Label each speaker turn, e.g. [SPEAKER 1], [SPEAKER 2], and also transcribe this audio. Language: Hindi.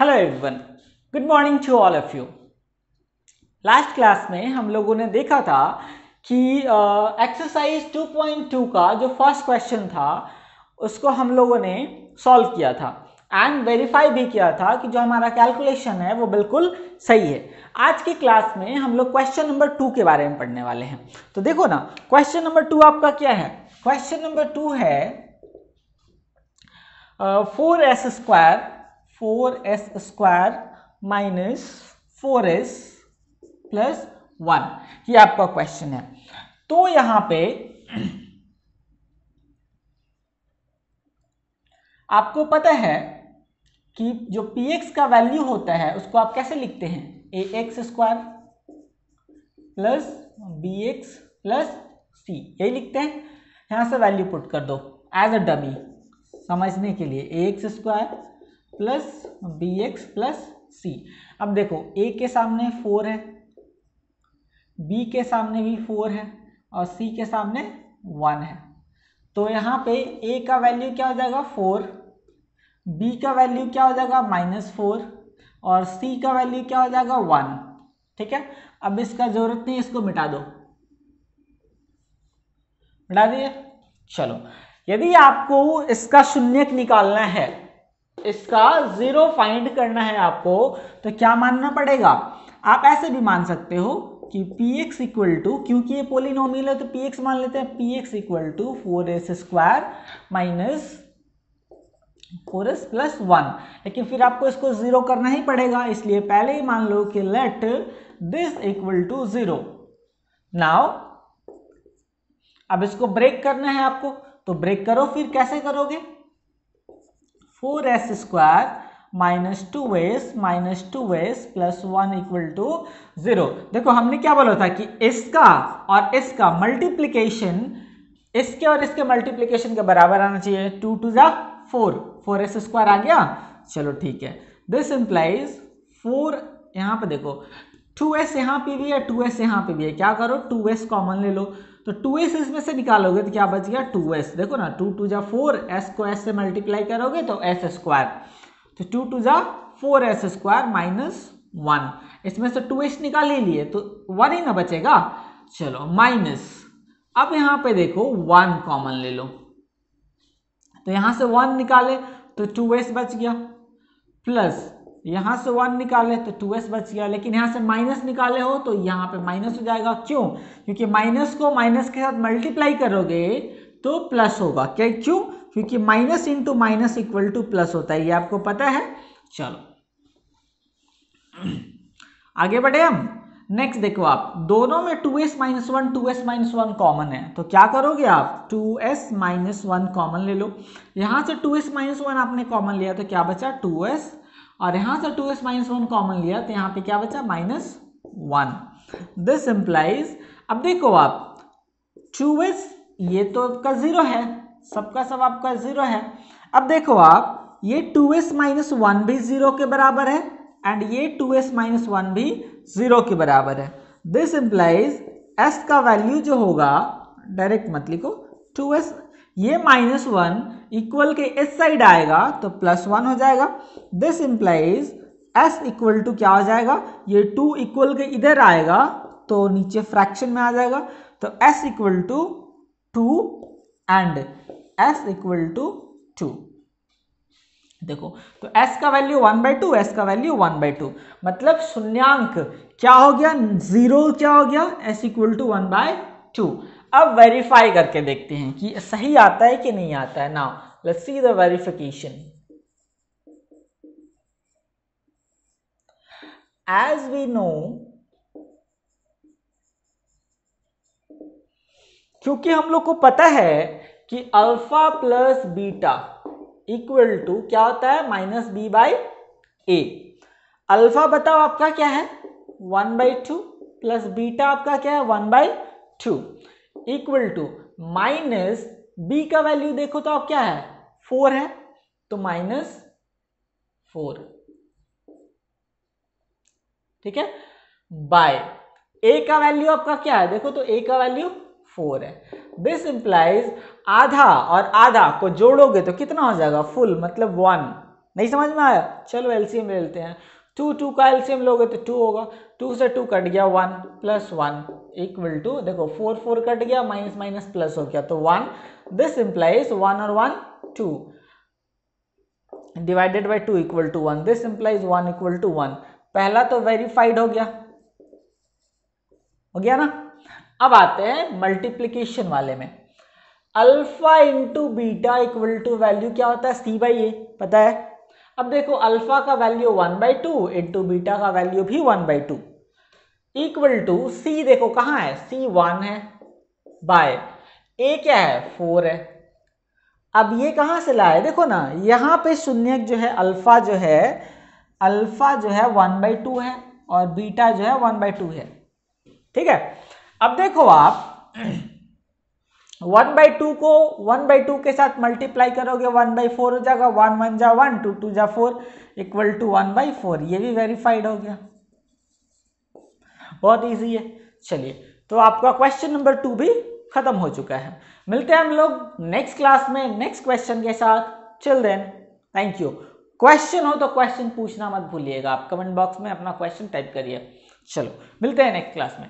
[SPEAKER 1] Hello everyone good morning to all of you last class में हम लोगों ने देखा था कि एक्सरसाइज uh, 2.2 का जो फ़र्स्ट क्वेश्चन था उसको हम लोगों ने सॉल्व किया था एंड वेरीफाई भी किया था कि जो हमारा कैलकुलेशन है वो बिल्कुल सही है। आज की क्लास में हम लोग क्वेश्चन नंबर टू के बारे में पढ़ने वाले हैं। तो देखो ना क्वेश्चन नंबर टू आपका क्या है? क्वेश्चन नंबर टू है four S square four S square minus four S plus one ये आपका क्वेश्चन है। तो यहाँ पे आपको पता है कि जो पी एक्स का वैल्यू होता है, उसको आप कैसे लिखते हैं? A X square plus B X plus C यही लिखते हैं। यहाँ से वैल्यू पुट कर दो। एज अ डमी समझने के लिए A X square plus B X plus C अब देखो ए के सामने फोर है बी के सामने भी फोर है और सी के सामने वन है। तो यहाँ पे ए का वैल्यू क्या हो जाएगा? फोर बी का वैल्यू क्या हो जाएगा? माइनस फोर और सी का वैल्यू क्या हो जाएगा? वन ठीक है? अब इसका ज़रूरत नहीं, इसको मिटा दो। मिटा दिए? चलो। यदि आपको इसका शून्यक निकालना है इसका ज़ीरो फाइंड करना है आपको तो क्या मानना पड़ेगा? आप ऐसे भी मान सकते हो कि पी एक्स इक्वल टू क्योंकि ये पोलिनोमियल है तो पी एक्स मान लेते हैं P X equal to four S square minus four S plus one लेकिन फिर आपको इसको ज़ीरो करना ही पड़ेगा, इसलिए पहले ही मान लो कि let this equal to zero now अब इसको ब्रेक करना है आपको तो ब्रेक करो, फिर कैसे करोगे? Four S square minus two S minus two S plus one equal to zero देखो, हमने क्या बोला था कि इसका और इसका मल्टीप्लीकेशन इसके और इसके मल्टीप्लीकेशन के बराबर आना चाहिए। टू टू जा फोर फोर एस स्क्वायर आ गया। चलो, ठीक है। दिस इंप्लाइज फोर यहाँ पे देखो टू एस यहाँ पे भी है टू एस यहाँ पे भी है। क्या करो? टू एस कॉमन ले लो। तो टू एस इसमें से निकालोगे तो क्या बच गया? टू एस देखो ना टू टू जा फोर एस को एस से मल्टीप्लाई करोगे तो एस स्क्वायर तो टू टू जा four S square minus one इसमें से टू एस निकाल ही लिए तो वन ही ना बचेगा। चलो माइनस अब यहाँ पे देखो वन कॉमन ले लो। तो यहाँ से वन निकाले तो टू एस बच गया। प्लस यहाँ से वन निकाले तो टू एस बच गया। लेकिन यहाँ से माइनस निकाले हो तो यहाँ पे माइनस हो जाएगा। क्यों? क्योंकि माइनस को माइनस के साथ मल्टीप्लाई करोगे तो प्लस होगा। क्या क्यों? क्योंकि minus into minus equal to plus होता है। ये आपको पता है? चलो। आगे बढ़े हम। नेक्स्ट देखो आप। दोनों में two S minus one two S minus one common है। तो क्या करोगे आप? Two S minus one common ले लो। यहाँ से टू एस माइनस वन आपने कॉमन लिया तो क्या बचा? टू एस और यहाँ से two S minus one common लिया तो यहाँ पे क्या बचा? Minus one. दिस इंप्लाइज अब देखो आप, टू एस ये तो आपका ज़ीरो है, सबका सब आपका ज़ीरो है। अब देखो आप, ये टू एस माइनस वन भी ज़ीरो के बराबर है एंड ये टू एस माइनस वन भी ज़ीरो के बराबर है। दिस इंप्लाइज एस का वैल्यू जो होगा डायरेक्ट मत लिखो टू एस ये माइनस वन इक्वल के इस साइड आएगा तो प्लस वन हो जाएगा। This implies S equal to क्या हो जाएगा? ये टू इक्वल के इधर आएगा तो नीचे फ्रैक्शन में आ जाएगा। तो S equal to two and S equal to two देखो तो s का value one by two S का वैल्यू वन बाई टू मतलब शून्यांक क्या हो गया? ज़ीरो क्या हो गया? s equal to one by two अब वेरीफाई करके देखते हैं कि सही आता है कि नहीं आता है। Now let's see the verification as we know क्योंकि हम लोग को पता है कि alpha plus beta equal to क्या होता है? Minus B by A alpha बताओ आपका क्या है? One by two plus beta आपका क्या है? One by two equal to minus B का वैल्यू देखो तो आप क्या है? फोर है तो माइनस फोर ठीक है? बाय ए का वैल्यू आपका क्या है? देखो तो ए का वैल्यू फोर है. दिस इंप्लाइज आधा और आधा को जोड़ोगे तो कितना हो जाएगा? फुल मतलब वन नहीं समझ में आया? चलो एलसीएम ले लेते हैं. टू टू का एल्सियम लोगे तो टू होगा। टू से टू कट गया, one plus one equal two देखो, फोर फोर कट गया माइनस माइनस प्लस हो गया। तो वन दिस इंप्लाइज वन और one two divided by two equal to one this implies one equal to one पहला तो वेरीफाइड हो गया। हो गया ना? अब आते हैं मल्टीप्लीकेशन वाले में। Alpha into beta equal to value क्या होता है? सी बाई ए पता है? अब देखो अल्फ़ा का value one by two into beta का वैल्यू भी one by two equal to C देखो कहाँ है? सी वन है. बाय ए क्या है? फोर है. अब ये कहाँ से लाए? देखो ना, यहाँ पे शून्य जो है अल्फ़ा जो है अल्फ़ा जो है वन बाई टू है और बीटा जो है वन बाई टू है. ठीक है? अब देखो आप वन बाई टू को, वन बाई टू के साथ मल्टीप्लाई करोगे, वन बाई फोर हो जाएगा, वन वन जा वन, टू टू जा four equal to one by four. ये भी वेरीफाइड हो गया। बहुत इजी है। चलिए तो आपका क्वेश्चन नंबर टू भी खत्म हो चुका है। मिलते हैं हम लोग नेक्स्ट क्लास में नेक्स्ट क्वेश्चन के साथ। Chill then thank you question हो तो क्वेश्चन पूछना मत भूलिएगा। आप कमेंट बॉक्स में अपना क्वेश्चन टाइप करिए। चलो, मिलते हैं नेक्स्ट क्लास में।